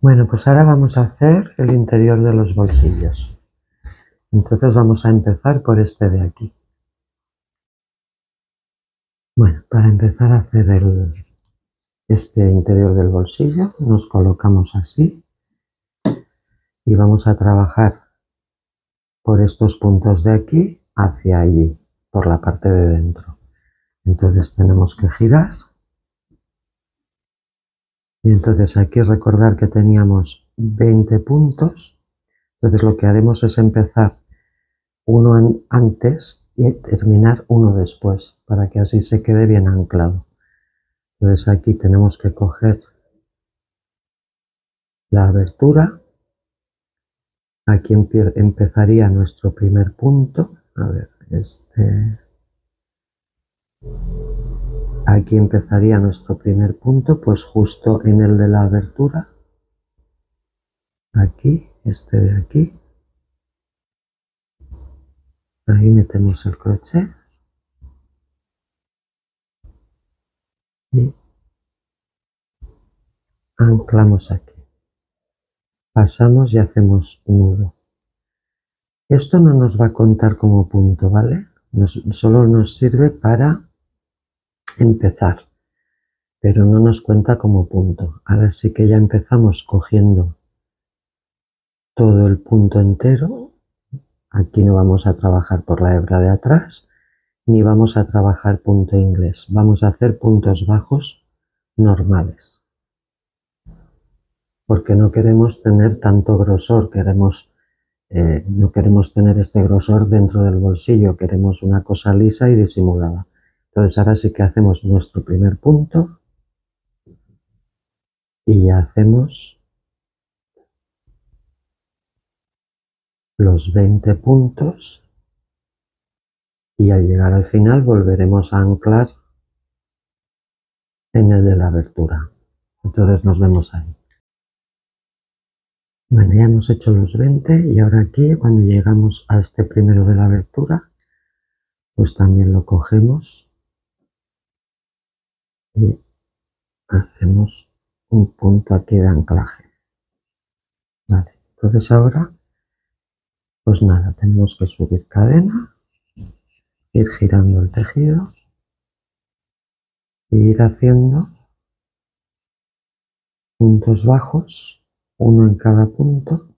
Bueno, pues ahora vamos a hacer el interior de los bolsillos. Entonces vamos a empezar por este de aquí. Bueno, para empezar a hacer el, este interior del bolsillo, nos colocamos así y vamos a trabajar por estos puntos de aquí hacia allí, por la parte de dentro. Entonces tenemos que girar y entonces aquí recordar que teníamos 20 puntos. Entonces lo que haremos es empezar uno antes y terminar uno después, para que así se quede bien anclado. Entonces aquí tenemos que coger la abertura. Aquí empezaría nuestro primer punto. A ver, este... Aquí empezaría nuestro primer punto, pues justo en el de la abertura. Aquí, este de aquí. Ahí metemos el crochet. Y anclamos aquí. Pasamos y hacemos nudo. Esto no nos va a contar como punto, ¿vale? solo nos sirve para empezar, pero no nos cuenta como punto. Ahora sí que ya empezamos cogiendo todo el punto entero. Aquí no vamos a trabajar por la hebra de atrás, ni vamos a trabajar punto inglés. Vamos a hacer puntos bajos normales. Porque no queremos tener tanto grosor, queremos, eh, no queremos tener este grosor dentro del bolsillo, queremos una cosa lisa y disimulada. Entonces ahora sí que hacemos nuestro primer punto y hacemos los 20 puntos y al llegar al final volveremos a anclar en el de la abertura. Entonces nos vemos ahí. Bueno, ya hemos hecho los 20 y ahora aquí cuando llegamos a este primero de la abertura, pues también lo cogemos y hacemos un punto aquí de anclaje. Vale, entonces ahora, pues nada, tenemos que subir cadena, ir girando el tejido e ir haciendo puntos bajos, uno en cada punto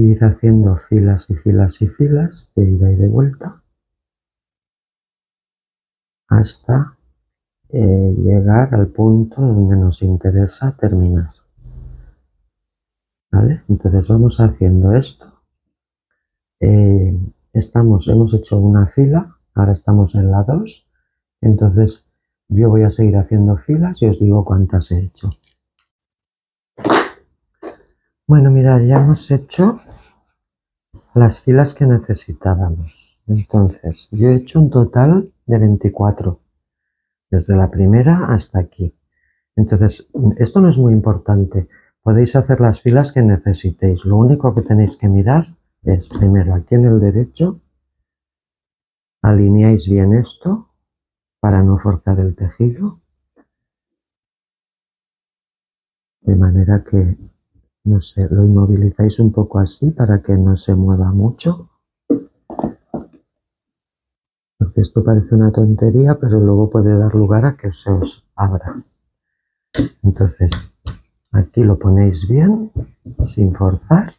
ir haciendo filas y filas y filas de ida y de vuelta hasta eh, llegar al punto donde nos interesa terminar. ¿Vale? Entonces vamos haciendo esto. Eh, estamos, hemos hecho una fila, ahora estamos en la 2. Entonces yo voy a seguir haciendo filas y os digo cuántas he hecho. Bueno, mirad, ya hemos hecho las filas que necesitábamos. Entonces, yo he hecho un total de 24, desde la primera hasta aquí. Entonces, esto no es muy importante. Podéis hacer las filas que necesitéis. Lo único que tenéis que mirar es, primero, aquí en el derecho, alineáis bien esto para no forzar el tejido. De manera que no sé, lo inmovilizáis un poco así para que no se mueva mucho. Porque esto parece una tontería, pero luego puede dar lugar a que se os abra. Entonces, aquí lo ponéis bien, sin forzar.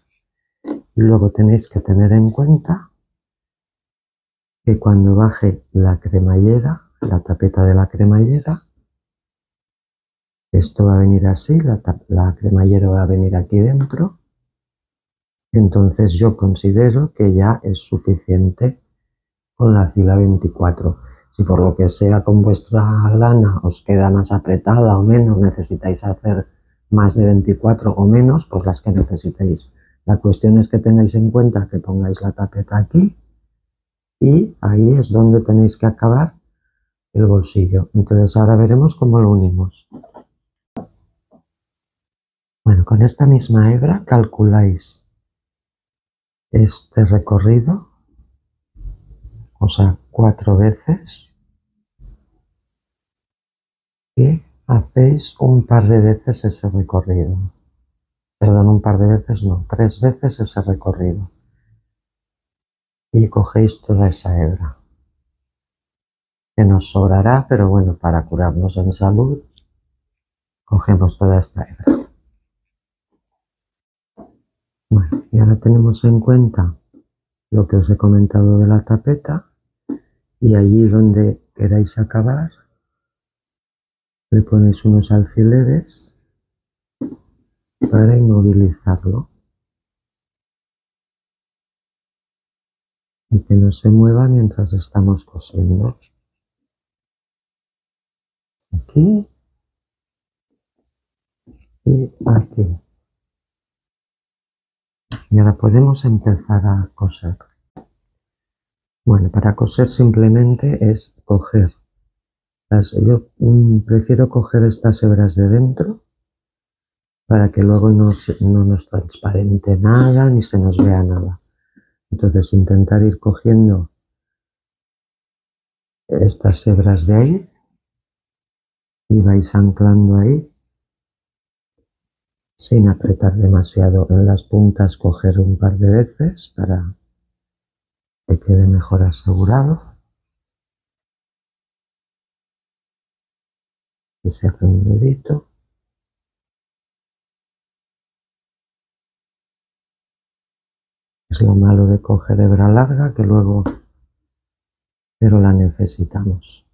Y luego tenéis que tener en cuenta que cuando baje la cremallera, la tapeta de la cremallera, esto va a venir así, la, cremallera va a venir aquí dentro. Entonces yo considero que ya es suficiente con la fila 24. Si por lo que sea con vuestra lana os queda más apretada o menos, necesitáis hacer más de 24 o menos, pues las que necesitéis. La cuestión es que tengáis en cuenta que pongáis la tapeta aquí y ahí es donde tenéis que acabar el bolsillo. Entonces ahora veremos cómo lo unimos. Bueno, con esta misma hebra calculáis este recorrido, o sea, cuatro veces. y hacéis un par de veces ese recorrido. Perdón, un par de veces no, tres veces ese recorrido. Y cogéis toda esa hebra. Que nos sobrará, pero bueno, para curarnos en salud, cogemos toda esta hebra. Bueno, y ahora tenemos en cuenta lo que os he comentado de la tapeta y allí donde queráis acabar le ponéis unos alfileres para inmovilizarlo y que no se mueva mientras estamos cosiendo. Aquí y aquí. Y ahora podemos empezar a coser. Bueno, para coser simplemente es coger yo mm, prefiero coger estas hebras de dentro para que luego no, no nos transparente nada ni se nos vea nada. Entonces intentar ir cogiendo estas hebras de ahí y vais anclando ahí sin apretar demasiado en las puntas, coger un par de veces para que quede mejor asegurado. y se hace un nudito. Es lo malo de coger hebra larga que luego, pero la necesitamos.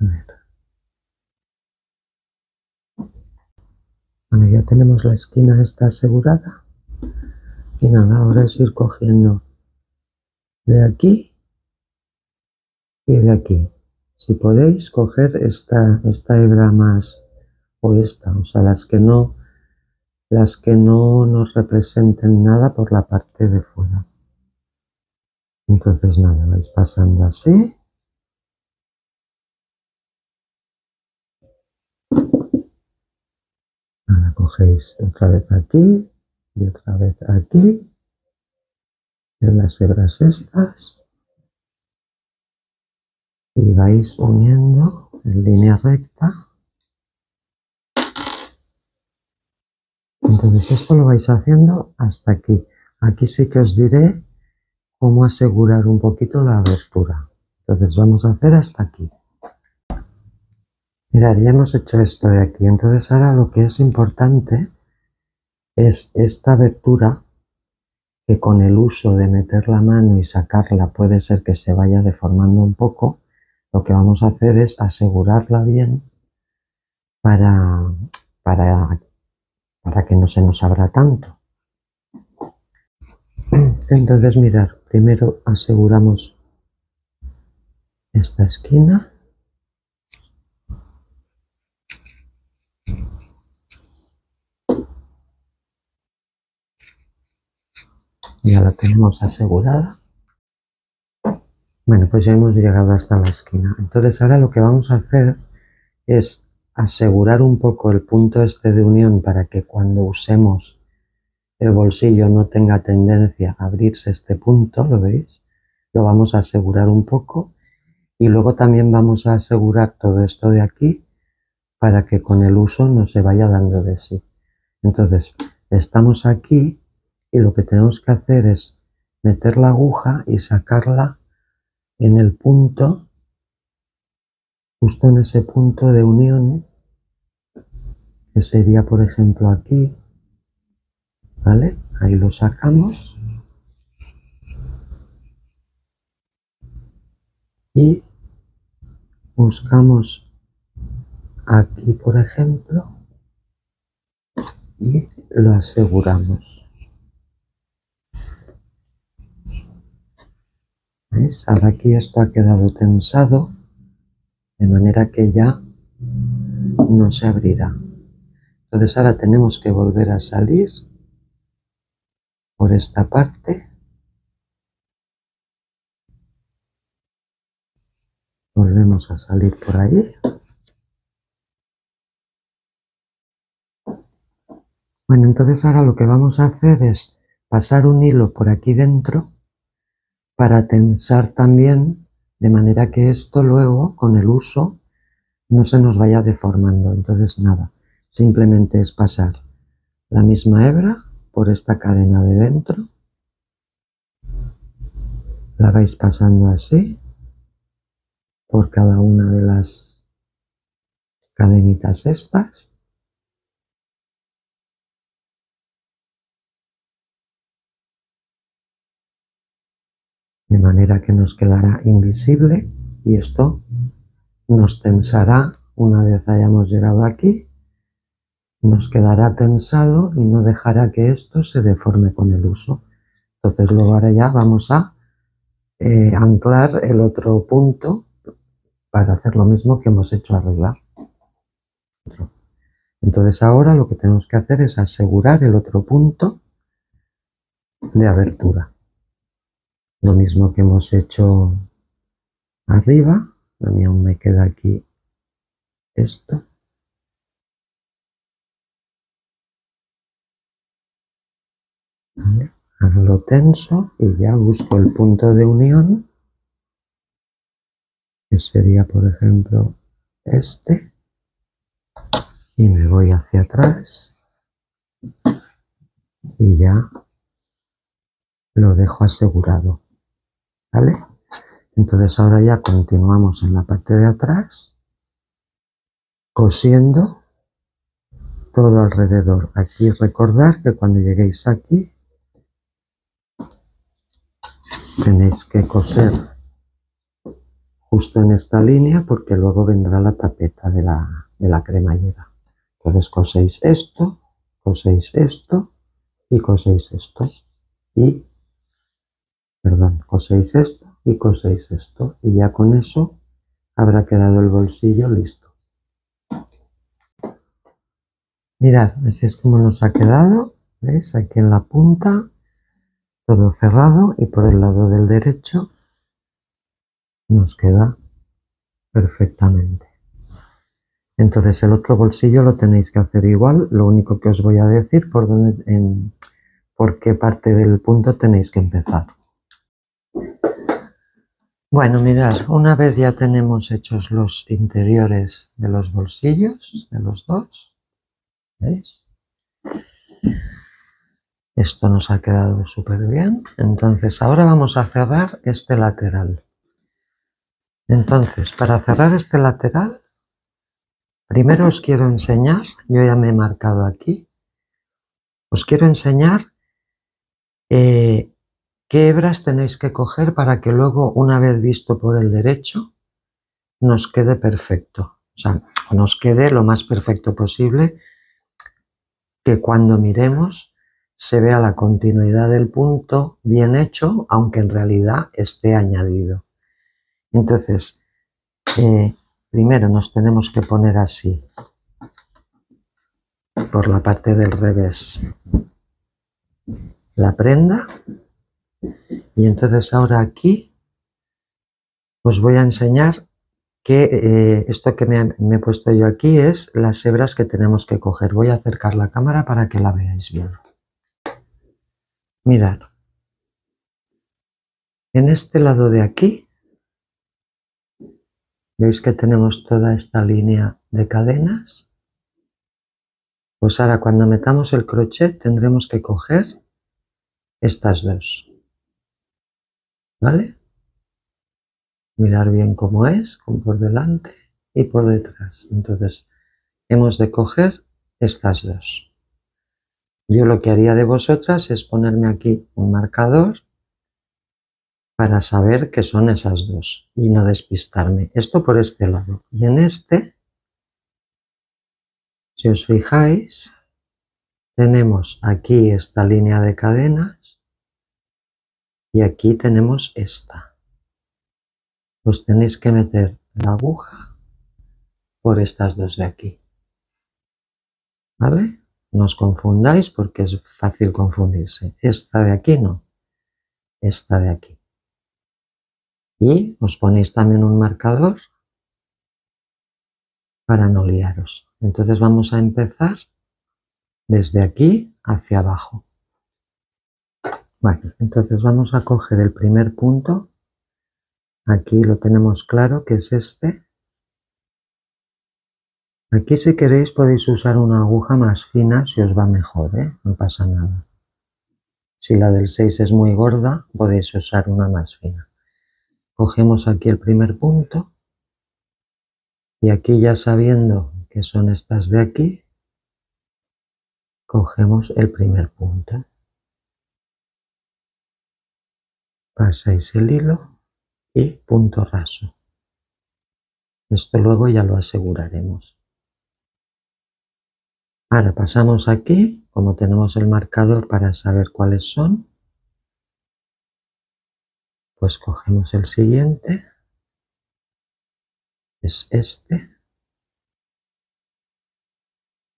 A ver. Bueno, ya tenemos la esquina esta asegurada. Y nada, ahora es ir cogiendo de aquí y de aquí. Si podéis coger esta, esta hebra más o esta, o sea, las que no las que no nos representen nada por la parte de fuera. Entonces nada, vais pasando así. Cogéis otra vez aquí y otra vez aquí en las hebras estas y vais uniendo en línea recta. Entonces esto lo vais haciendo hasta aquí. Aquí sí que os diré cómo asegurar un poquito la abertura. Entonces vamos a hacer hasta aquí. Mirad, ya hemos hecho esto de aquí. Entonces ahora lo que es importante es esta abertura que con el uso de meter la mano y sacarla puede ser que se vaya deformando un poco lo que vamos a hacer es asegurarla bien para, para, para que no se nos abra tanto. Entonces, mirar, primero aseguramos esta esquina. Ya la tenemos asegurada. Bueno, pues ya hemos llegado hasta la esquina. Entonces ahora lo que vamos a hacer es asegurar un poco el punto este de unión para que cuando usemos el bolsillo no tenga tendencia a abrirse este punto, ¿lo veis? Lo vamos a asegurar un poco y luego también vamos a asegurar todo esto de aquí para que con el uso no se vaya dando de sí. Entonces, estamos aquí y lo que tenemos que hacer es meter la aguja y sacarla en el punto, justo en ese punto de unión, que sería por ejemplo aquí, ¿vale? Ahí lo sacamos. Y buscamos aquí, por ejemplo, y lo aseguramos. Ahora aquí esto ha quedado tensado, de manera que ya no se abrirá. Entonces ahora tenemos que volver a salir por esta parte. Volvemos a salir por ahí. Bueno, entonces ahora lo que vamos a hacer es pasar un hilo por aquí dentro para tensar también, de manera que esto luego, con el uso, no se nos vaya deformando. Entonces nada, simplemente es pasar la misma hebra por esta cadena de dentro. La vais pasando así por cada una de las cadenitas estas. De manera que nos quedará invisible y esto nos tensará una vez hayamos llegado aquí nos quedará tensado y no dejará que esto se deforme con el uso. Entonces luego ahora ya vamos a eh, anclar el otro punto para hacer lo mismo que hemos hecho arriba. Entonces ahora lo que tenemos que hacer es asegurar el otro punto de abertura. Lo mismo que hemos hecho arriba. A mí aún me queda aquí esto. lo tenso y ya busco el punto de unión, que sería por ejemplo este, y me voy hacia atrás y ya lo dejo asegurado. ¿Vale? Entonces ahora ya continuamos en la parte de atrás, cosiendo todo alrededor. Aquí recordar que cuando lleguéis aquí tenéis que coser justo en esta línea porque luego vendrá la tapeta de la, de la cremallera. Entonces coséis esto, coséis esto y coséis esto. Y, perdón, coséis esto y coséis esto. Y ya con eso habrá quedado el bolsillo listo. Mirad, así es como nos ha quedado. ¿Veis? Aquí en la punta todo cerrado y por el lado del derecho nos queda perfectamente. Entonces el otro bolsillo lo tenéis que hacer igual, lo único que os voy a decir por, dónde, por qué parte del punto tenéis que empezar. Bueno, mirad, una vez ya tenemos hechos los interiores de los bolsillos, de los dos, ¿veis? Esto nos ha quedado súper bien. Entonces ahora vamos a cerrar este lateral. Entonces, para cerrar este lateral, primero os quiero enseñar, yo ya me he marcado aquí, os quiero enseñar eh, qué hebras tenéis que coger para que luego, una vez visto por el derecho, nos quede perfecto. O sea, nos quede lo más perfecto posible, que cuando miremos se vea la continuidad del punto bien hecho, aunque en realidad esté añadido. Entonces, eh, primero nos tenemos que poner así, por la parte del revés, la prenda. Y entonces ahora aquí os voy a enseñar que eh, esto que me, me, he puesto yo aquí es las hebras que tenemos que coger. Voy a acercar la cámara para que la veáis bien. Mirad. En este lado de aquí, ¿veis que tenemos toda esta línea de cadenas? Pues ahora cuando metamos el crochet tendremos que coger estas dos. ¿Vale? Mirar bien cómo es, con por delante y por detrás. Entonces, hemos de coger estas dos. Yo lo que haría de vosotras es ponerme aquí un marcador para saber que son esas dos y no despistarme. Esto por este lado. Y en este, si os fijáis, tenemos aquí esta línea de cadenas y aquí tenemos esta. Pues tenéis que meter la aguja por estas dos de aquí. ¿Vale? No os confundáis porque es fácil confundirse. Esta de aquí no. Esta de aquí. Y os ponéis también un marcador para no liaros. Entonces vamos a empezar desde aquí hacia abajo. Bueno, entonces vamos a coger el primer punto. Aquí lo tenemos claro que es este. Aquí si queréis podéis usar una aguja más fina si os va mejor, ¿eh? no pasa nada. Si la del 6 es muy gorda, podéis usar una más fina. Cogemos aquí el primer punto y aquí ya sabiendo que son estas de aquí, cogemos el primer punto. Pasáis el hilo y punto raso. Esto luego ya lo aseguraremos. Ahora pasamos aquí, como tenemos el marcador para saber cuáles son, pues cogemos el siguiente, es este,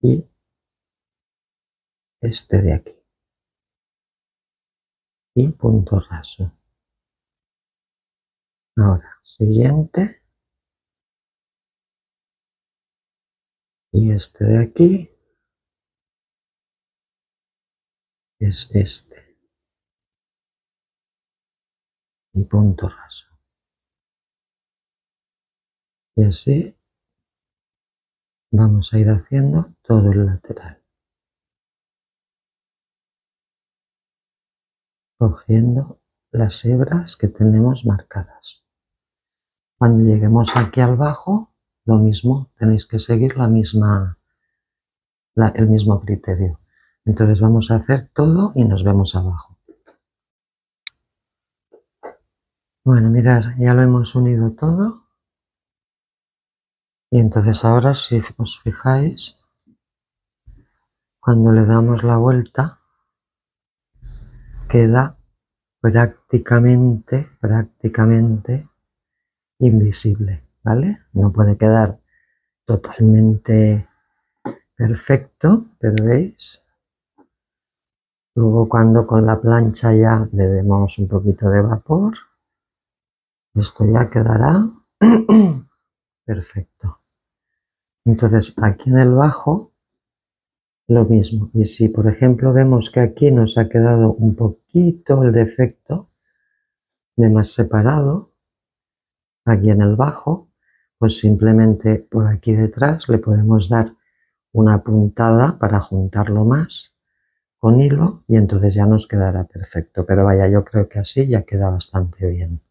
y este de aquí, y punto raso. Ahora, siguiente, y este de aquí, es este. Y punto raso. Y así vamos a ir haciendo todo el lateral. Cogiendo las hebras que tenemos marcadas. Cuando lleguemos aquí al bajo, lo mismo, tenéis que seguir la misma, el mismo criterio. Entonces vamos a hacer todo y nos vemos abajo. Bueno, mirar, ya lo hemos unido todo. Y entonces ahora, si os fijáis, cuando le damos la vuelta, queda prácticamente, prácticamente invisible, ¿vale? No puede quedar totalmente perfecto, pero veis, Luego cuando con la plancha ya le demos un poquito de vapor, esto ya quedará perfecto. Entonces aquí en el bajo lo mismo. Y si por ejemplo vemos que aquí nos ha quedado un poquito el defecto de más separado, aquí en el bajo, pues simplemente por aquí detrás le podemos dar una puntada para juntarlo más con hilo y entonces ya nos quedará perfecto. Pero vaya, yo creo que así ya queda bastante bien.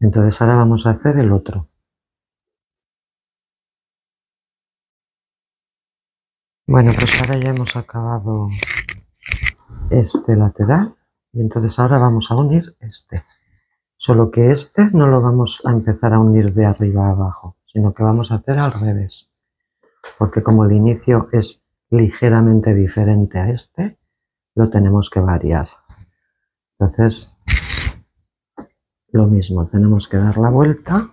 Entonces ahora vamos a hacer el otro. Bueno, pues ahora ya hemos acabado este lateral y entonces ahora vamos a unir este. Solo que este no lo vamos a empezar a unir de arriba a abajo, sino que vamos a hacer al revés. Porque como el inicio es ligeramente diferente a este, lo tenemos que variar. Entonces, lo mismo, tenemos que dar la vuelta,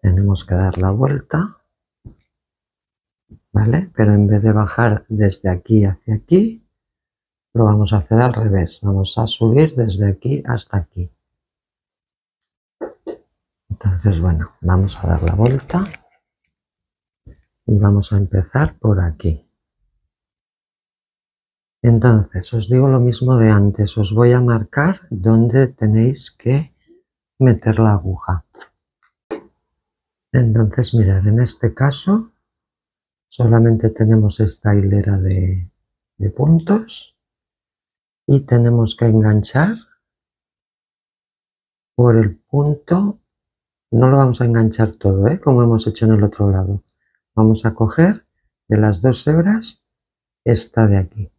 tenemos que dar la vuelta, ¿vale? Pero en vez de bajar desde aquí hacia aquí, lo vamos a hacer al revés, vamos a subir desde aquí hasta aquí. Entonces, bueno, vamos a dar la vuelta y vamos a empezar por aquí. Entonces, os digo lo mismo de antes, os voy a marcar dónde tenéis que meter la aguja. Entonces, mirad, en este caso solamente tenemos esta hilera de, de puntos y tenemos que enganchar por el punto, no lo vamos a enganchar todo, ¿eh? como hemos hecho en el otro lado, Vamos a coger de las dos hebras esta de aquí.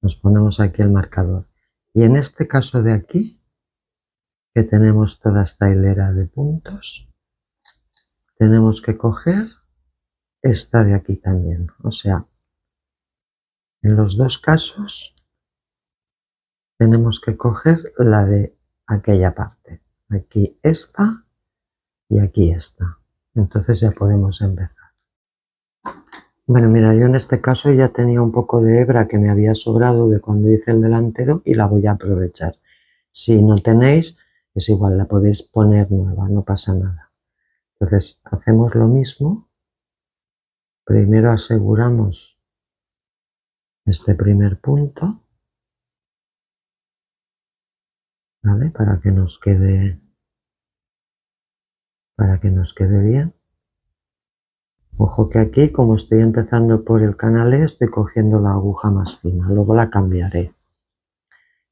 Nos ponemos aquí el marcador. Y en este caso de aquí, que tenemos toda esta hilera de puntos, tenemos que coger esta de aquí también. O sea, en los dos casos tenemos que coger la de aquella parte. Aquí esta y aquí esta. Entonces ya podemos empezar. Bueno, mira, yo en este caso ya tenía un poco de hebra que me había sobrado de cuando hice el delantero y la voy a aprovechar. Si no tenéis, es igual, la podéis poner nueva, no pasa nada. Entonces hacemos lo mismo. Primero aseguramos este primer punto, ¿vale? Para que nos quede para que nos quede bien. Ojo que aquí, como estoy empezando por el canal E, estoy cogiendo la aguja más fina, luego la cambiaré.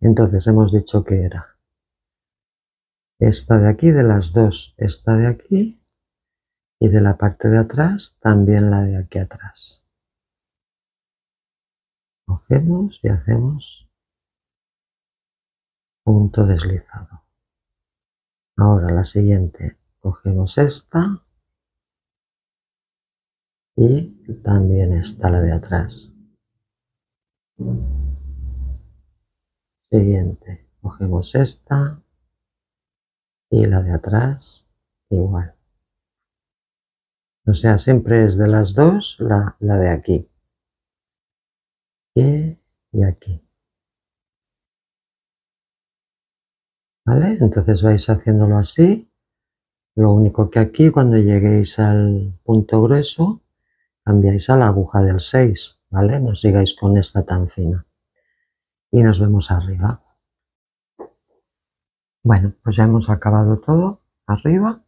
Entonces hemos dicho que era esta de aquí, de las dos, esta de aquí, y de la parte de atrás, también la de aquí atrás. Cogemos y hacemos punto deslizado. Ahora la siguiente, cogemos esta y también esta la de atrás. Siguiente, cogemos esta y la de atrás igual. O sea, siempre es de las dos la, la de aquí. Y, aquí. ¿Vale? Entonces vais haciéndolo así. Lo único que aquí cuando lleguéis al punto grueso cambiáis a la aguja del 6, ¿vale? No sigáis con esta tan fina. Y nos vemos arriba. Bueno, pues ya hemos acabado todo arriba.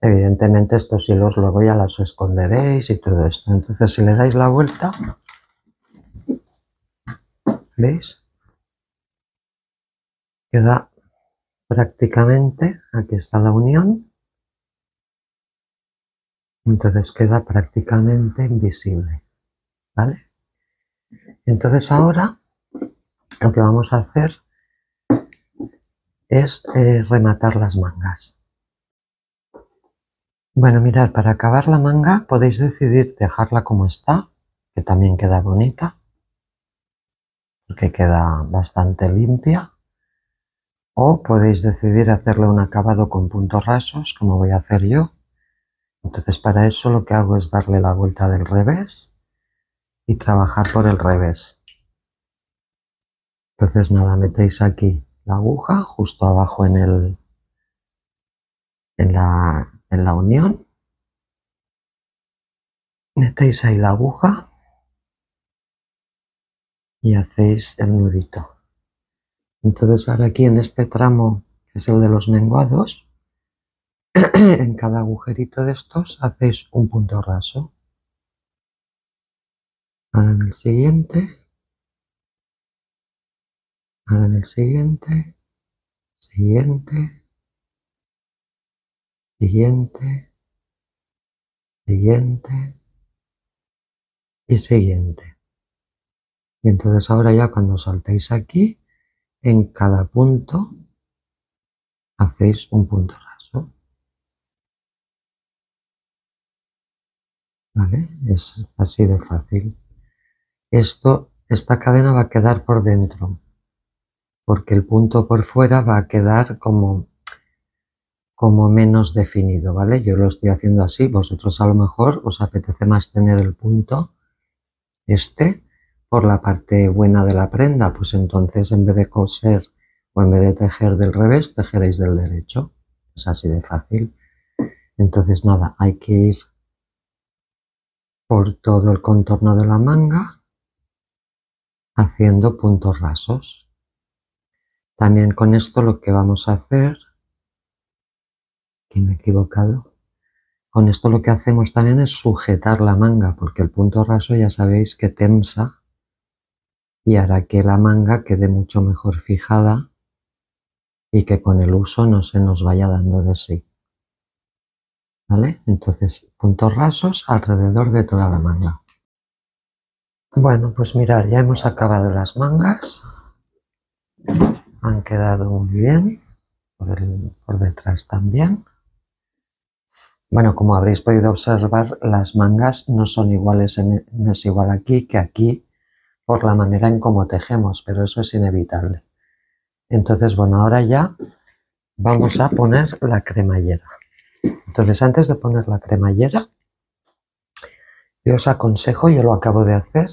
Evidentemente estos hilos luego ya los esconderéis y todo esto. Entonces si le dais la vuelta, ¿veis? Queda prácticamente, aquí está la unión, entonces queda prácticamente invisible, ¿vale? Entonces ahora lo que vamos a hacer es eh, rematar las mangas. Bueno, mirad, para acabar la manga podéis decidir dejarla como está, que también queda bonita, porque queda bastante limpia, o podéis decidir hacerle un acabado con puntos rasos, como voy a hacer yo. Entonces para eso lo que hago es darle la vuelta del revés y trabajar por el revés. Entonces nada, metéis aquí la aguja justo abajo en el en la, en la unión metéis ahí la aguja y hacéis el nudito. Entonces ahora aquí en este tramo que es el de los menguados en cada agujerito de estos hacéis un punto raso. Ahora en el siguiente. Ahora en el siguiente, siguiente, siguiente, siguiente. Y siguiente. Y entonces ahora ya cuando saltéis aquí, en cada punto hacéis un punto raso. ¿Vale? Es así de fácil. Esto, esta cadena va a quedar por dentro porque el punto por fuera va a quedar como, como menos definido, ¿vale? Yo lo estoy haciendo así, vosotros a lo mejor os apetece más tener el punto este por la parte buena de la prenda, pues entonces en vez de coser o en vez de tejer del revés, tejeréis del derecho. Es así de fácil. Entonces nada, hay que ir por todo el contorno de la manga haciendo puntos rasos. También con esto lo que vamos a hacer, que me he equivocado, con esto lo que hacemos también es sujetar la manga, porque el punto raso ya sabéis que tensa y hará que la manga quede mucho mejor fijada y que con el uso no se nos vaya dando de sí. ¿Vale? Entonces, puntos rasos alrededor de toda la manga. Bueno, pues mirar, ya hemos acabado las mangas han quedado muy bien, por, detrás también. Bueno, como habréis podido observar, las mangas no son iguales, en, no es igual aquí que aquí, por la manera en cómo tejemos, pero eso es inevitable. Entonces, bueno, ahora ya vamos a poner la cremallera. Entonces, antes de poner la cremallera, yo os aconsejo, yo lo acabo de hacer,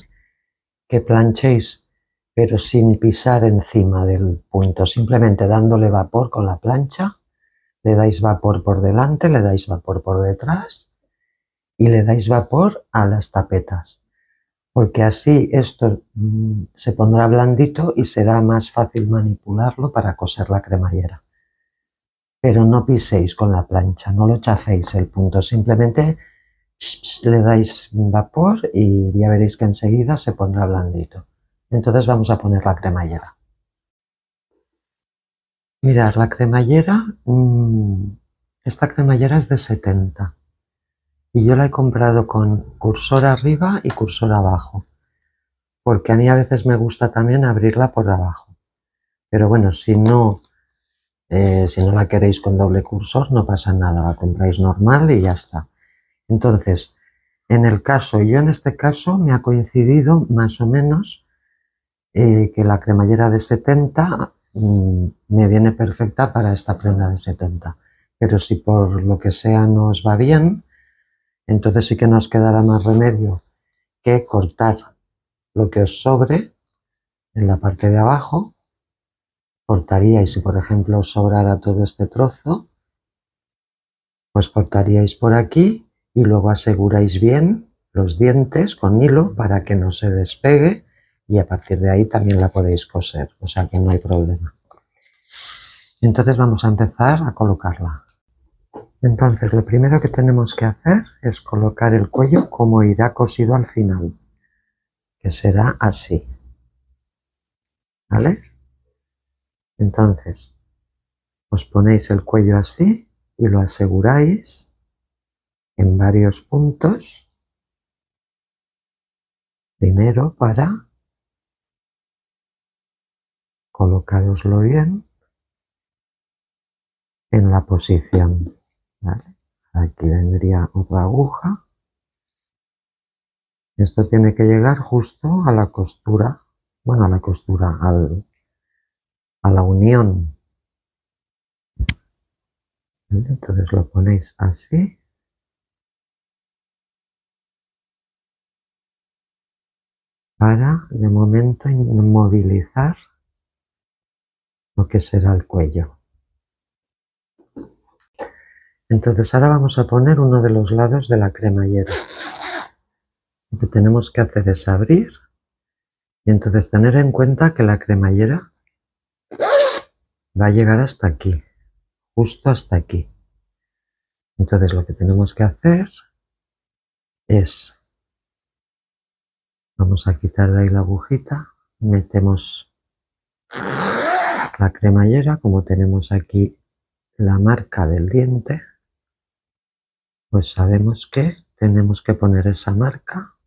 que planchéis pero sin pisar encima del punto, simplemente dándole vapor con la plancha, le dais vapor por delante, le dais vapor por detrás y le dais vapor a las tapetas, porque así esto mm, se pondrá blandito y será más fácil manipularlo para coser la cremallera. pero no piséis con la plancha, no lo chaféis el punto, simplemente le dais vapor y ya veréis que enseguida se pondrá blandito. Entonces vamos a poner la cremallera. Mirad, la cremallera, mm, esta cremallera es de 70 y yo la he comprado con cursor arriba y cursor abajo, porque a mí a veces me gusta también abrirla por abajo. Pero bueno, si no, eh, si no la queréis con doble cursor, no pasa nada, la compráis normal y ya está. Entonces, en el caso, yo en este caso me ha coincidido más o menos eh, que la cremallera de 70 mm, me viene perfecta para esta prenda de 70. Pero si por lo que sea no os va bien, entonces sí que nos quedará más remedio que cortar lo que os sobre en la parte de abajo. Cortaríais, si por ejemplo os sobrara todo este trozo, pues cortaríais por aquí y luego aseguráis bien los dientes con hilo para que no se despegue y a partir de ahí también la podéis coser, o sea que no hay problema. Entonces vamos a empezar a colocarla. Entonces lo primero que tenemos que hacer es colocar el cuello como irá cosido al final, que será así. ¿Vale? Entonces os ponéis el cuello así y lo aseguráis en varios puntos. Primero para colocároslo bien en la posición. Aquí vendría otra aguja. Esto tiene que llegar justo a la costura, bueno, a la costura, al, a la unión. Entonces lo ponéis así. para de momento inmovilizar lo que será el cuello. Entonces ahora vamos a poner uno de los lados de la cremallera. Lo que tenemos que hacer es abrir y entonces tener en cuenta que la cremallera va a llegar hasta aquí, justo hasta aquí. Entonces lo que tenemos que hacer es Vamos a quitar de ahí la agujita, metemos la cremallera, como tenemos aquí la marca del diente, pues sabemos que tenemos que poner esa marca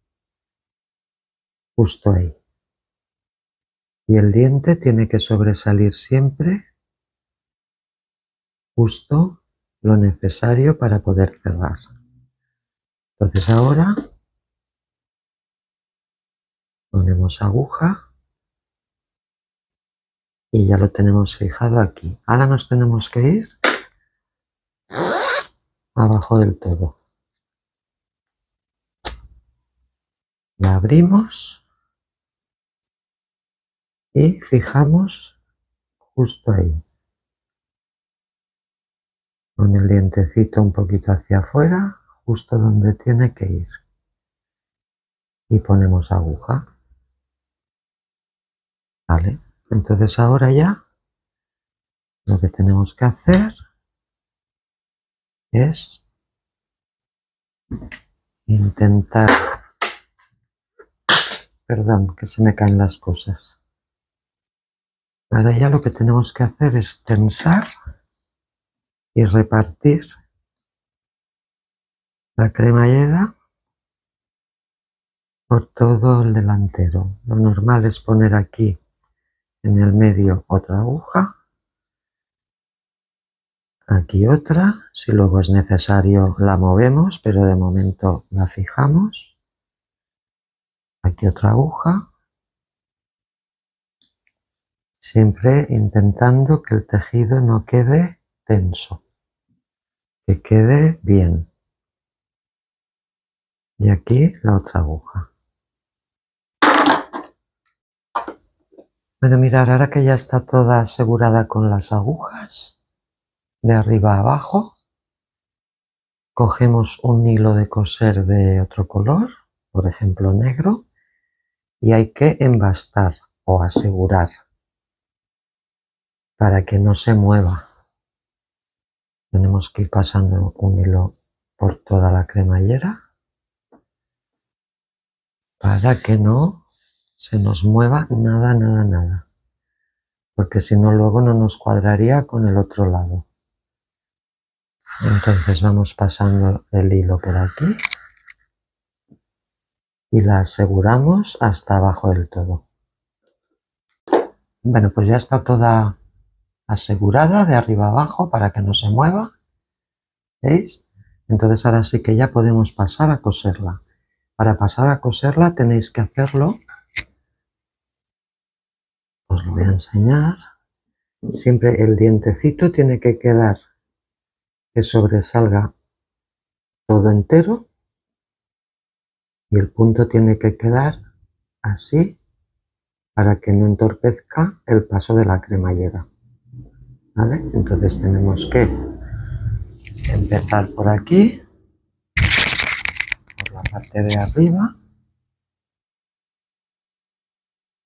justo ahí. Y el diente tiene que sobresalir siempre justo lo necesario para poder cerrar. Entonces ahora ponemos aguja y ya lo tenemos fijado aquí. Ahora nos tenemos que ir abajo del todo. La abrimos y fijamos justo ahí. Con el dientecito un poquito hacia afuera, justo donde tiene que ir. Y ponemos aguja. ¿Vale? Entonces ahora ya lo que tenemos que hacer es intentar... Perdón, que se me caen las cosas. Ahora ya lo que tenemos que hacer es tensar y repartir la cremallera por todo el delantero. Lo normal es poner aquí en el medio otra aguja, aquí otra, si luego es necesario la movemos, pero de momento la fijamos, aquí otra aguja, siempre intentando que el tejido no quede tenso, que quede bien. Y aquí la otra aguja. Bueno, mirar, ahora que ya está toda asegurada con las agujas, de arriba a abajo, cogemos un hilo de coser de otro color, por ejemplo negro, y hay que embastar o asegurar para que no se mueva. tenemos que ir pasando un hilo por toda la cremallera para que no se nos mueva nada, nada, nada. Porque si no, luego no nos cuadraría con el otro lado. Entonces vamos pasando el hilo por aquí y la aseguramos hasta abajo del todo. Bueno, pues ya está toda asegurada de arriba abajo para que no se mueva. ¿Veis? Entonces ahora sí que ya podemos pasar a coserla. Para pasar a coserla tenéis que hacerlo. Os lo voy a enseñar. Siempre el dientecito tiene que quedar que sobresalga todo entero y el punto tiene que quedar así para que no entorpezca el paso de la cremallera. ¿Vale? Entonces tenemos que empezar por aquí, por la parte de arriba,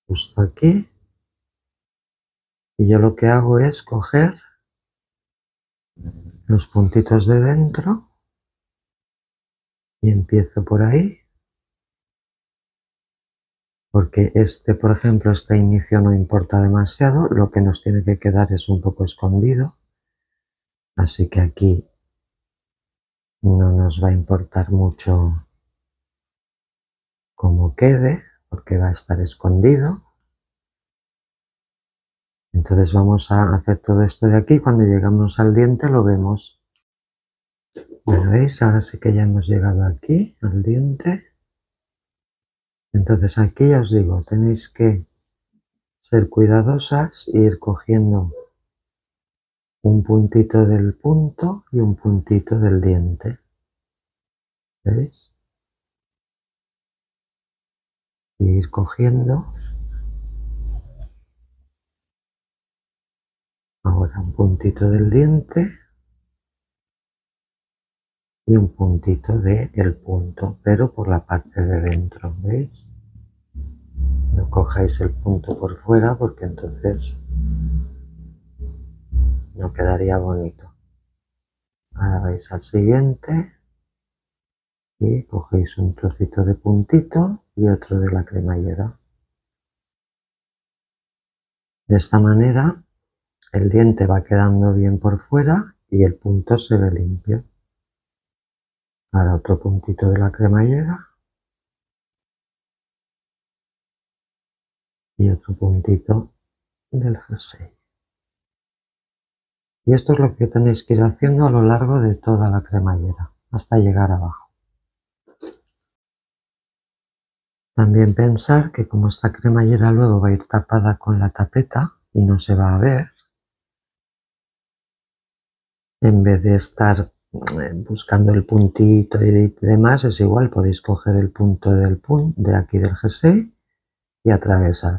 justo aquí, y yo lo que hago es coger los puntitos de dentro y empiezo por ahí porque este, por ejemplo, este inicio no importa demasiado, lo que nos tiene que quedar es un poco escondido, así que aquí no nos va a importar mucho cómo quede, porque va a estar escondido. Entonces vamos a hacer todo esto de aquí, cuando llegamos al diente lo vemos. ¿veis? Ahora sí que ya hemos llegado aquí, al diente. Entonces aquí ya os digo, tenéis que ser cuidadosas e ir cogiendo un puntito del punto y un puntito del diente. ¿Veis? Y ir cogiendo ahora un puntito del diente y un puntito de el punto, pero por la parte de dentro, ¿veis? No cojáis el punto por fuera porque entonces no quedaría bonito. Ahora vais al siguiente y cogéis un trocito de puntito y otro de la cremallera. De esta manera el diente va quedando bien por fuera y el punto se ve limpio. Ahora otro puntito de la cremallera. Y otro puntito del jersey. Y esto es lo que tenéis que ir haciendo a lo largo de toda la cremallera, hasta llegar abajo. También pensar que como esta cremallera luego va a ir tapada con la tapeta y no se va a ver, en vez de estar eh, buscando el puntito y demás es igual, podéis coger el punto del punto de aquí del jersey y atravesar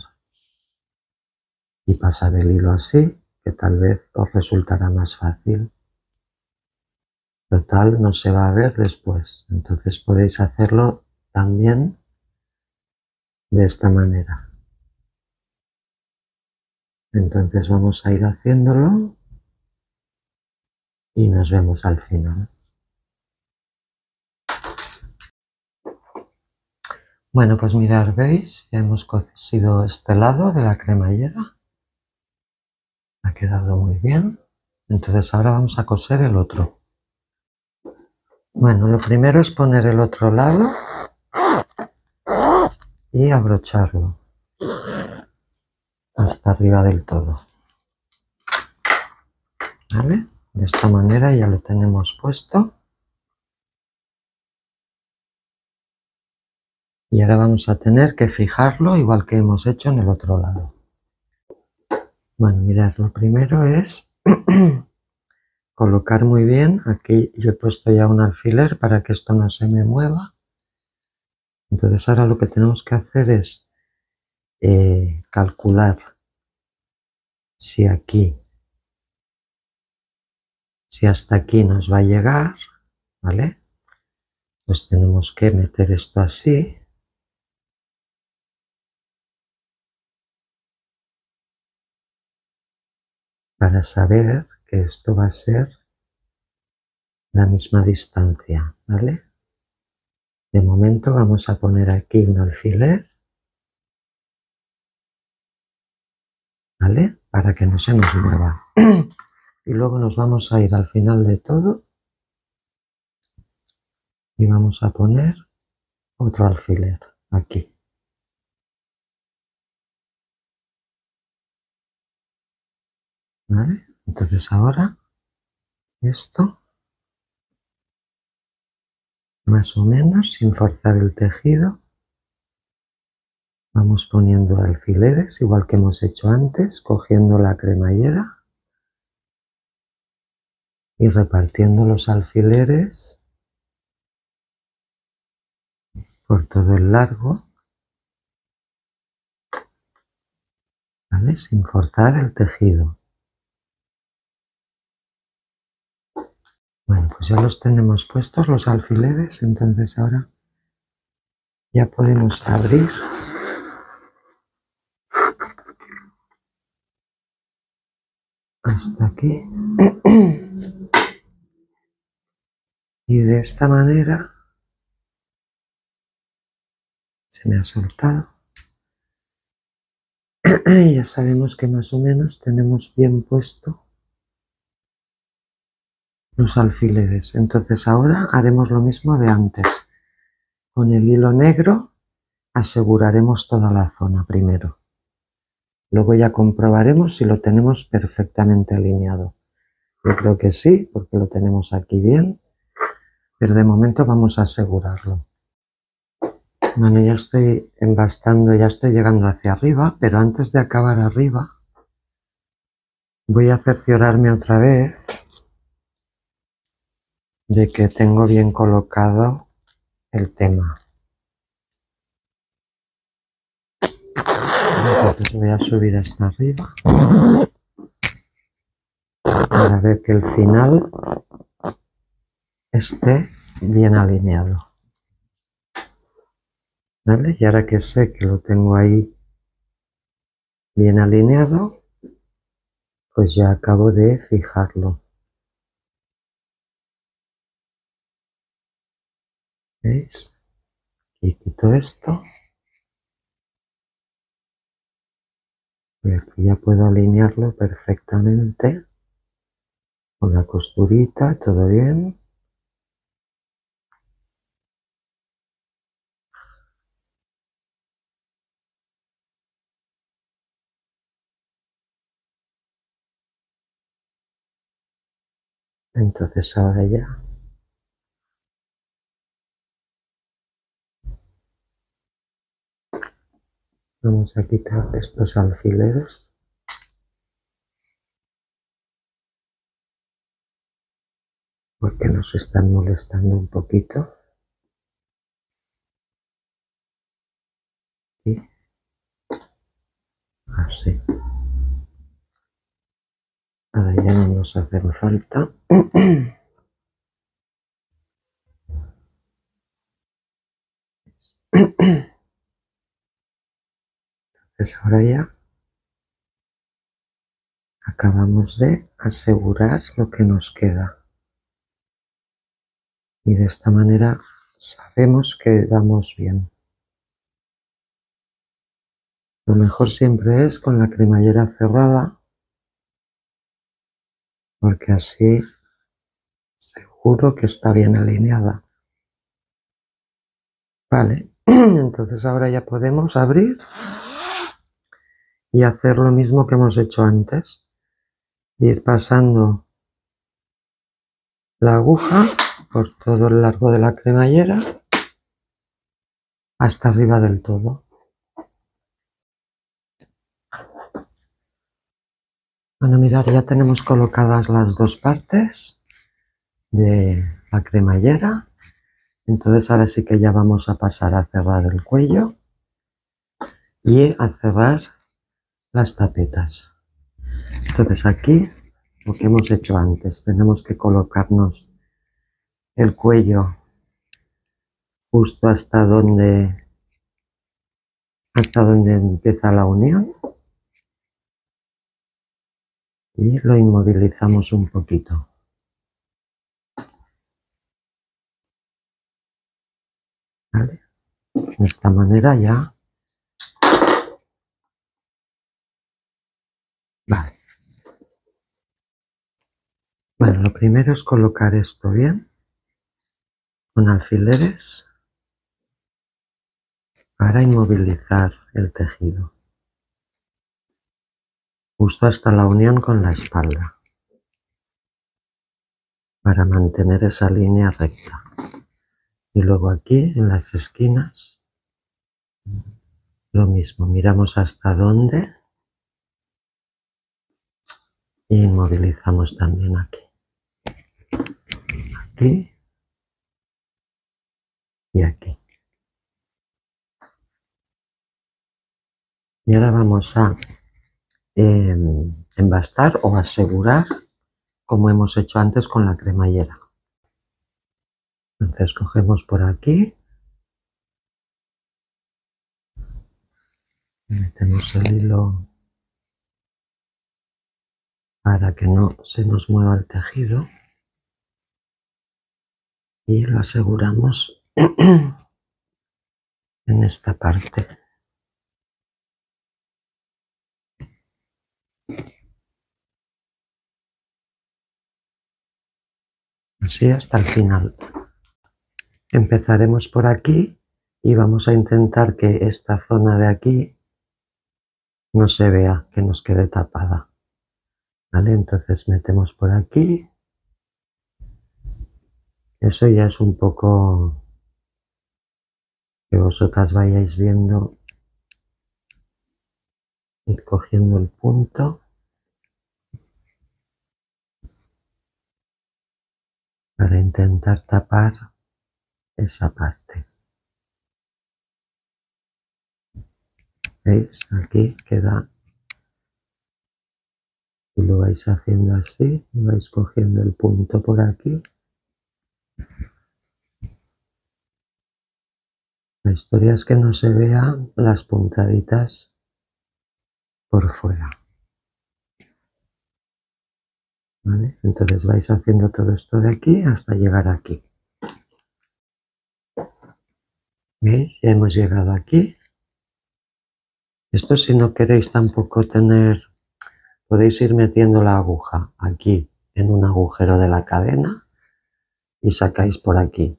y pasar el hilo así, que tal vez os resultará más fácil. Total, no se va a ver después, entonces podéis hacerlo también de esta manera. Entonces vamos a ir haciéndolo y nos vemos al final. Bueno, pues mirad, veis, ya hemos cocido este lado de la cremallera. Ha quedado muy bien. Entonces ahora vamos a coser el otro. Bueno, lo primero es poner el otro lado y abrocharlo hasta arriba del todo. ¿Vale? De esta manera ya lo tenemos puesto. Y ahora vamos a tener que fijarlo igual que hemos hecho en el otro lado. Bueno, mirad, lo primero es colocar muy bien. Aquí yo he puesto ya un alfiler para que esto no se me mueva. Entonces ahora lo que tenemos que hacer es eh, calcular si aquí si hasta aquí nos va a llegar, ¿vale? Pues tenemos que meter esto así. Para saber que esto va a ser la misma distancia, ¿vale? De momento vamos a poner aquí un alfiler, ¿vale? Para que no se nos mueva. y luego nos vamos a ir al final de todo y vamos a poner otro alfiler aquí. ¿Vale? Entonces ahora esto más o menos sin forzar el tejido vamos poniendo alfileres igual que hemos hecho antes cogiendo la cremallera y repartiendo los alfileres por todo el largo ¿vale? sin forzar el tejido. Bueno, pues ya los tenemos puestos los alfileres, entonces ahora ya podemos abrir. Hasta aquí y de esta manera se me ha soltado ya sabemos que más o menos tenemos bien puesto los alfileres. Entonces ahora haremos lo mismo de antes. Con el hilo negro aseguraremos toda la zona primero. Luego ya comprobaremos si lo tenemos perfectamente alineado. Yo creo que sí, porque lo tenemos aquí bien, pero de momento vamos a asegurarlo. Bueno, ya estoy embastando, ya estoy llegando hacia arriba, pero antes de acabar arriba voy a cerciorarme otra vez de que tengo bien colocado el tema. Entonces voy a subir hasta arriba para ver que el final esté bien alineado. ¿Vale? Y ahora que sé que lo tengo ahí bien alineado, pues ya acabo de fijarlo. ¿Veis? Y quito esto. Y aquí ya puedo alinearlo perfectamente con la costurita, todo bien. Entonces ahora ya Vamos a quitar estos alfileres. Porque nos están molestando un poquito. Y así. No nos hacen falta. Pues ahora ya acabamos de asegurar lo que nos queda. Y de esta manera sabemos que vamos bien. Lo mejor siempre es con la cremallera cerrada, porque así seguro que está bien alineada. Vale, entonces ahora ya podemos abrir y hacer lo mismo que hemos hecho antes. Ir pasando la aguja por todo el largo de la cremallera hasta arriba del todo. Bueno, mirar, ya tenemos colocadas las dos partes de la cremallera. Entonces ahora sí que ya vamos a pasar a cerrar el cuello y a cerrar las tapetas. Entonces aquí lo que hemos hecho antes, tenemos que colocarnos el cuello justo hasta donde hasta donde empieza la unión y lo inmovilizamos un poquito. ¿Vale? De esta manera ya. Vale. Bueno, lo primero es colocar esto bien con alfileres para inmovilizar el tejido justo hasta la unión con la espalda. Para mantener esa línea recta. Y luego aquí en las esquinas lo mismo. Miramos hasta dónde. Y inmovilizamos también aquí. Aquí. Y aquí. Y ahora vamos a embastar o asegurar como hemos hecho antes con la cremallera. Entonces cogemos por aquí, metemos el hilo para que no se nos mueva el tejido y lo aseguramos en esta parte. Así hasta el final. Empezaremos por aquí y vamos a intentar que esta zona de aquí no se vea, que nos quede tapada. ¿Vale? Entonces metemos por aquí. Eso ya es un poco que vosotras vayáis viendo, ir cogiendo el punto. Para intentar tapar esa parte. ¿Veis? Aquí queda y lo vais haciendo así, vais cogiendo el punto por aquí. La historia es que no se vean las puntaditas por fuera. Entonces vais haciendo todo esto de aquí hasta llegar aquí. ¿Veis? Ya hemos llegado aquí. Esto si no queréis tampoco tener, podéis ir metiendo la aguja aquí en un agujero de la cadena y sacáis por aquí.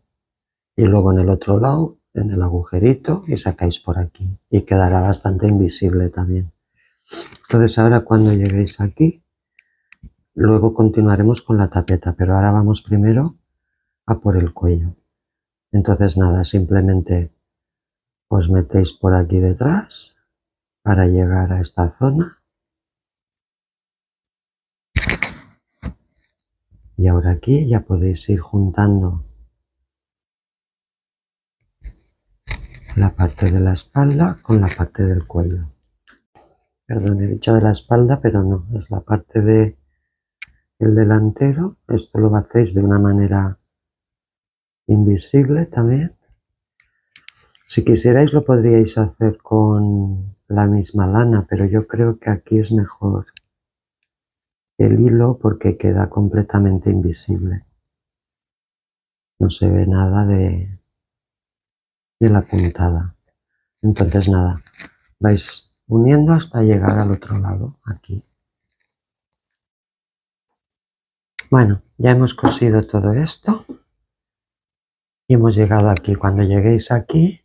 Y luego en el otro lado, en el agujerito y sacáis por aquí. Y quedará bastante invisible también. Entonces ahora cuando lleguéis aquí, Luego continuaremos con la tapeta, pero ahora vamos primero a por el cuello. Entonces nada, simplemente os metéis por aquí detrás para llegar a esta zona. Y ahora aquí ya podéis ir juntando la parte de la espalda con la parte del cuello. Perdón, he dicho de la espalda, pero no, es la parte de el delantero, esto lo hacéis de una manera invisible también. Si quisierais lo podríais hacer con la misma lana, pero yo creo que aquí es mejor el hilo porque queda completamente invisible. No se ve nada de, de la puntada. Entonces nada, vais uniendo hasta llegar al otro lado, aquí. Bueno, ya hemos cosido todo esto y hemos llegado aquí. Cuando lleguéis aquí,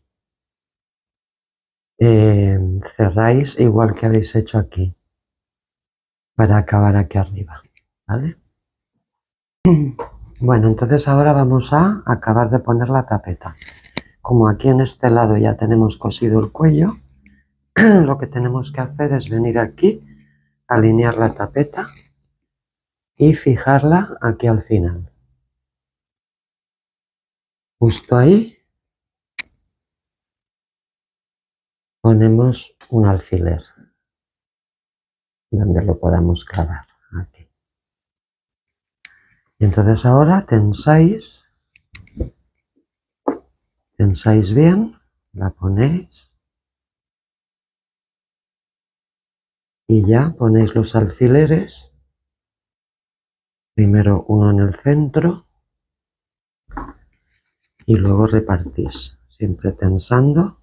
eh, cerráis igual que habéis hecho aquí para acabar aquí arriba, ¿vale? Bueno, entonces ahora vamos a acabar de poner la tapeta. Como aquí en este lado ya tenemos cosido el cuello, lo que tenemos que hacer es venir aquí, alinear la tapeta y fijarla aquí al final. Justo ahí ponemos un alfiler donde lo podamos clavar aquí. Entonces ahora tensáis, tensáis bien, la ponéis y ya ponéis los alfileres Primero uno en el centro y luego repartís. siempre tensando.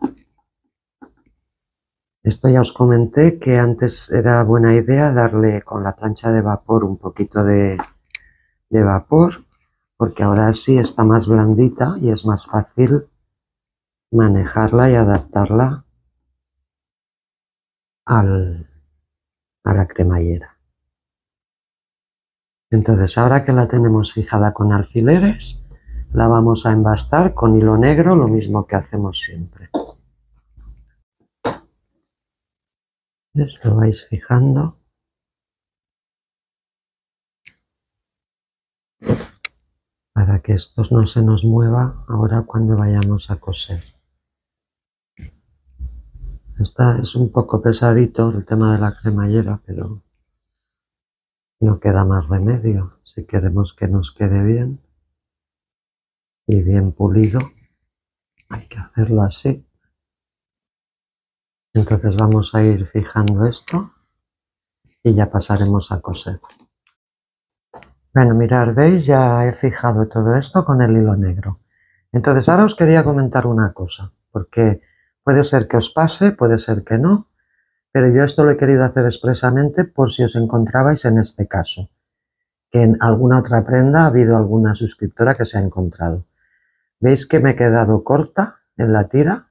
Esto ya os comenté que antes era buena idea darle con la plancha de vapor un poquito de, vapor, porque ahora sí está más blandita y es más fácil manejarla y adaptarla al, a la cremallera. Entonces, ahora que la tenemos fijada con alfileres, la vamos a embastar con hilo negro, lo mismo que hacemos siempre. Lo vais fijando. Para que esto no se nos mueva ahora cuando vayamos a coser. Esta es un poco pesadito el tema de la cremallera, pero no queda más remedio. Si queremos que nos quede bien y bien pulido, hay que hacerlo así. Entonces vamos a ir fijando esto y ya pasaremos a coser. Bueno, mirar, veis, ya he fijado todo esto con el hilo negro. Entonces ahora os quería comentar una cosa, porque Puede ser que os pase, puede ser que no, pero yo esto lo he querido hacer expresamente por si os encontrabais en este caso, que en alguna otra prenda ha habido alguna suscriptora que se ha encontrado. ¿Veis que me he quedado corta en la tira?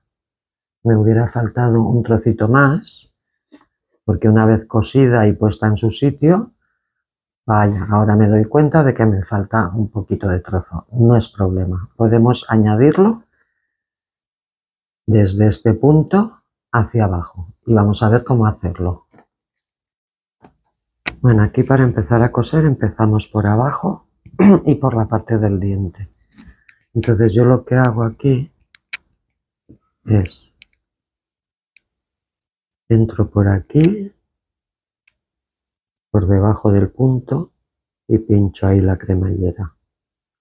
Me hubiera faltado un trocito más, porque una vez cosida y puesta en su sitio, vaya, ahora me doy cuenta de que me falta un poquito de trozo. No es problema, podemos añadirlo desde este punto hacia abajo y vamos a ver cómo hacerlo. Bueno, aquí para empezar a coser empezamos por abajo y por la parte del diente. Entonces yo lo que hago aquí es entro por aquí, por debajo del punto y pincho ahí la cremallera.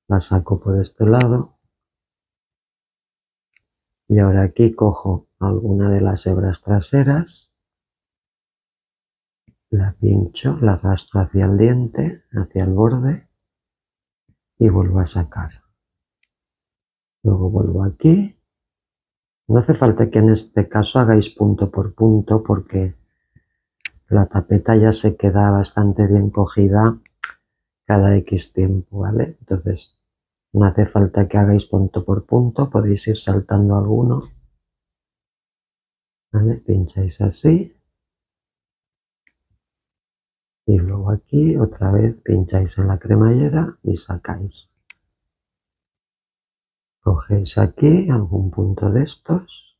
La saco por este lado y ahora aquí cojo alguna de las hebras traseras, la pincho, la arrastro hacia el diente, hacia el borde y vuelvo a sacar. Luego vuelvo aquí. No hace falta que en este caso hagáis punto por punto porque la tapeta ya se queda bastante bien cogida cada X tiempo, ¿vale? Entonces no hace falta que hagáis punto por punto, podéis ir saltando alguno. Pincháis así. Y luego aquí otra vez pincháis en la cremallera y sacáis. Cogéis aquí algún punto de estos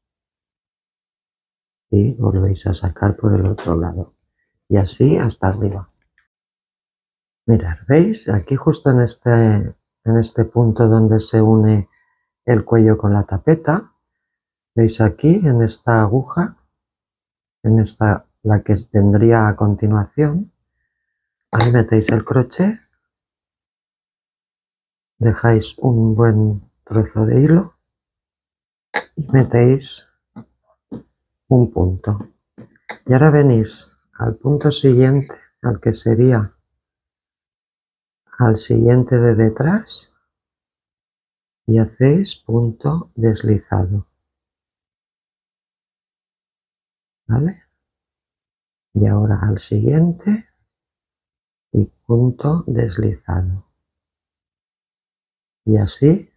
y volvéis a sacar por el otro lado. Y así hasta arriba. Mirad, ¿veis? Aquí justo en este en este punto donde se une el cuello con la tapeta. ¿Veis aquí en esta aguja? En esta, la que vendría a continuación. Ahí metéis el crochet. Dejáis un buen trozo de hilo y metéis un punto. Y ahora venís al punto siguiente, al que sería al siguiente de detrás y hacéis punto deslizado. Y ahora al siguiente y punto deslizado. Y así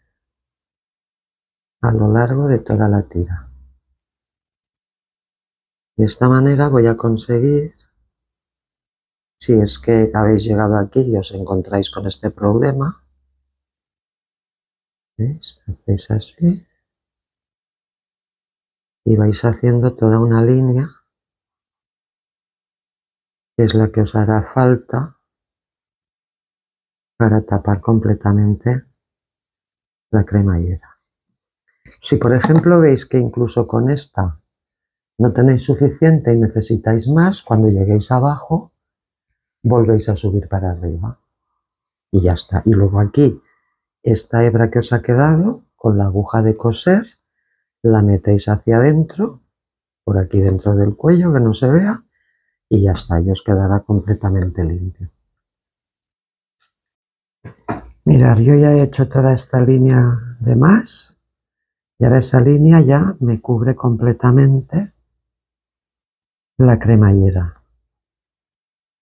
a lo largo de toda la tira. De esta manera voy a conseguir si es que habéis llegado aquí y os encontráis con este problema, ¿veis? Hacéis así y vais haciendo toda una línea que es la que os hará falta para tapar completamente la cremallera. Si por ejemplo veis que incluso con esta no tenéis suficiente y necesitáis más, cuando lleguéis abajo volvéis a subir para arriba y ya está. Y luego aquí, esta hebra que os ha quedado con la aguja de coser, la metéis hacia adentro, por aquí dentro del cuello que no se vea y ya está, y os quedará completamente limpio. Mirar, yo ya he hecho toda esta línea de más, Y ahora esa línea ya me cubre completamente la cremallera.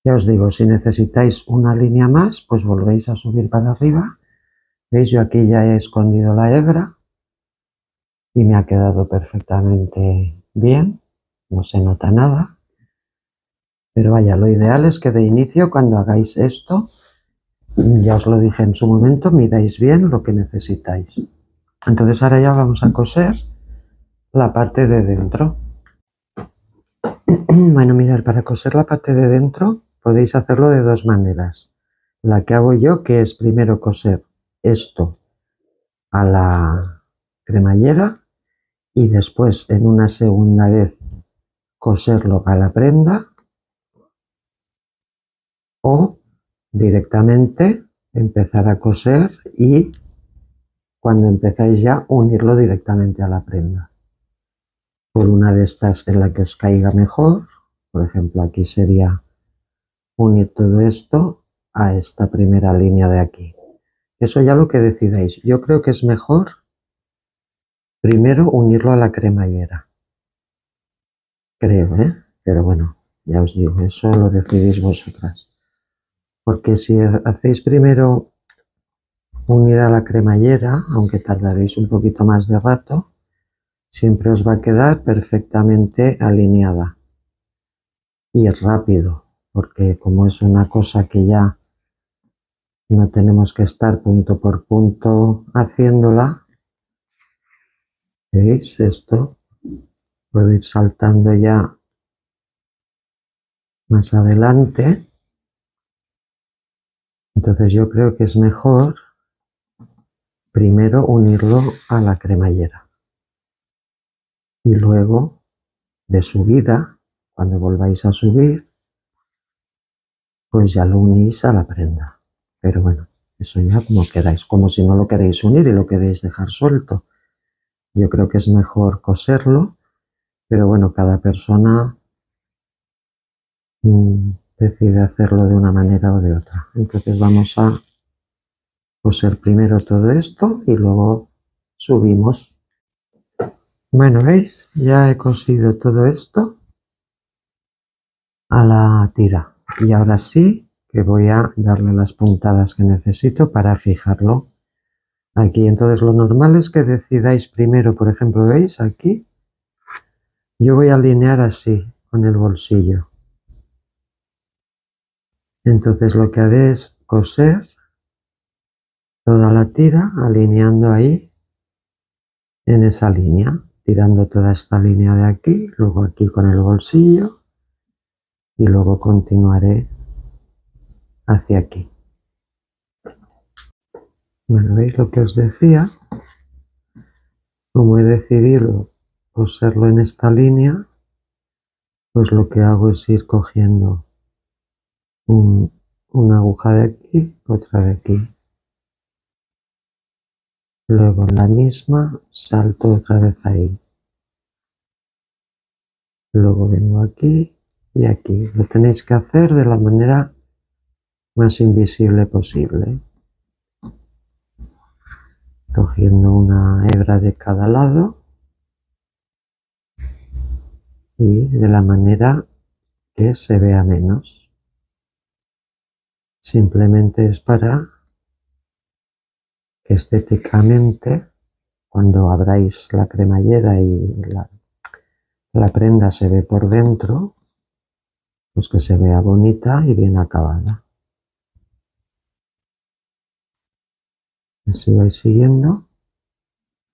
Ya os digo, si necesitáis una línea más, pues volvéis a subir para arriba. ¿Veis? Yo aquí ya he escondido la hebra y me ha quedado perfectamente bien. No se nota nada. Pero vaya, lo ideal es que de inicio cuando hagáis esto, ya os lo dije en su momento, midáis bien lo que necesitáis. Entonces ahora ya vamos a coser la parte de dentro. Bueno, mirar, para coser la parte de dentro podéis hacerlo de dos maneras. La que hago yo, que es primero coser esto a la cremallera y después en una segunda vez coserlo a la prenda o directamente empezar a coser y cuando empezáis ya unirlo directamente a la prenda. Por una de estas en la que os caiga mejor, por ejemplo aquí sería unir todo esto a esta primera línea de aquí. Eso ya lo que decidáis. Yo creo que es mejor primero unirlo a la cremallera. Creo, ¿eh? Pero bueno, ya os digo, eso lo decidís vosotras. Porque si hacéis primero unir a la cremallera, aunque tardaréis un poquito más de rato, siempre os va a quedar perfectamente alineada y rápido, porque como es una cosa que ya no tenemos que estar punto por punto haciéndola, ¿veis esto? Puedo ir saltando ya más adelante entonces yo creo que es mejor primero unirlo a la cremallera. Y luego, de subida, cuando volváis a subir, pues ya lo unís a la prenda. Pero bueno, eso ya como queráis, como si no lo queréis unir y lo queréis dejar suelto. Yo creo que es mejor coserlo, pero bueno, cada persona mm, decide hacerlo de una manera o de otra. Entonces vamos a coser primero todo esto y luego subimos. Bueno, ¿veis? Ya he cosido todo esto a la tira. Y ahora sí que voy a darle las puntadas que necesito para fijarlo aquí. Entonces lo normal es que decidáis primero, por ejemplo, ¿veis? Aquí. Yo voy a alinear así con el bolsillo. Entonces lo que haré es coser toda la tira alineando ahí en esa línea, tirando toda esta línea de aquí, luego aquí con el bolsillo y luego continuaré hacia aquí. Bueno, ¿veis lo que os decía? Como he decidido coserlo en esta línea, pues lo que hago es ir cogiendo una aguja de aquí, otra de aquí. Luego la misma salto otra vez ahí. Luego vengo aquí y aquí. Lo tenéis que hacer de la manera más invisible posible. Cogiendo una hebra de cada lado y de la manera que se vea menos. Simplemente es para que estéticamente, cuando abráis la cremallera y la, la prenda se ve por dentro, pues que se vea bonita y bien acabada. Así vais siguiendo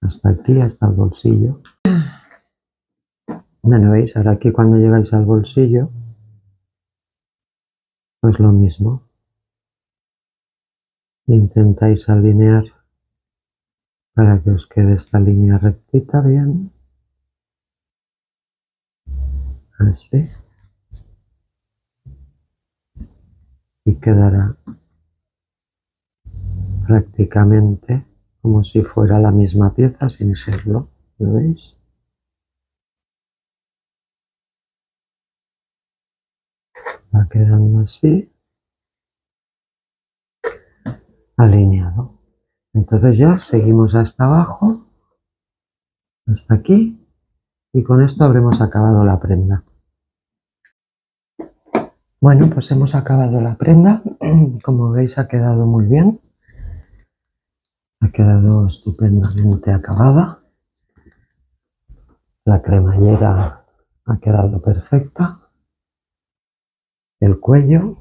hasta aquí, hasta el bolsillo. Bueno, veis, ahora aquí cuando llegáis al bolsillo, pues lo mismo intentáis alinear para que os quede esta línea rectita bien. Así. Y quedará prácticamente como si fuera la misma pieza sin serlo. ¿Lo veis? Va quedando así alineado. Entonces ya seguimos hasta abajo hasta aquí y con esto habremos acabado la prenda. Bueno, pues hemos acabado la prenda. Como veis ha quedado muy bien. Ha quedado estupendamente acabada. La cremallera ha quedado perfecta. El cuello.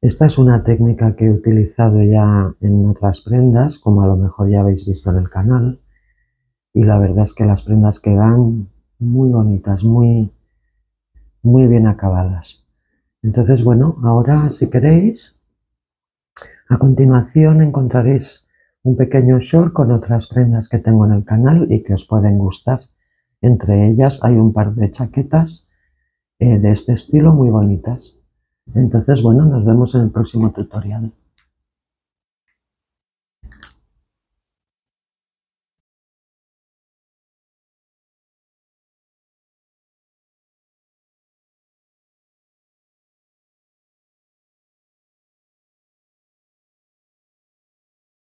Esta es una técnica que he utilizado ya en otras prendas, como a lo mejor ya habéis visto en el canal. Y la verdad es que las prendas quedan muy bonitas, muy, muy bien acabadas. Entonces, bueno, ahora si queréis, a continuación encontraréis un pequeño short con otras prendas que tengo en el canal y que os pueden gustar. Entre ellas hay un par de chaquetas eh, de este estilo muy bonitas. Entonces, bueno, nos vemos en el próximo tutorial.